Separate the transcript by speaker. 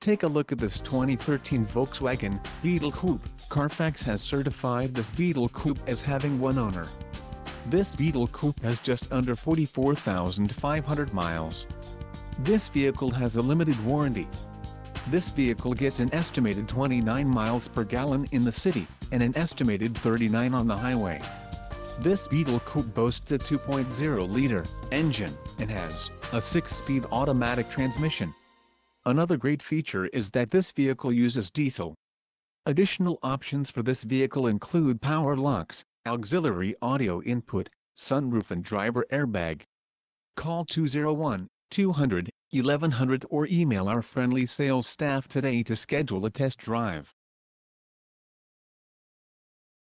Speaker 1: Take a look at this 2013 Volkswagen Beetle Coupe. Carfax has certified this Beetle Coupe as having one owner. This Beetle Coupe has just under 44,500 miles. This vehicle has a limited warranty. This vehicle gets an estimated 29 miles per gallon in the city, and an estimated 39 on the highway. This Beetle Coupe boasts a 2.0-liter engine, and has a 6-speed automatic transmission. Another great feature is that this vehicle uses diesel. Additional options for this vehicle include power locks, auxiliary audio input, sunroof and driver airbag. Call 201 200 1100 or email our friendly sales staff today to schedule a test drive.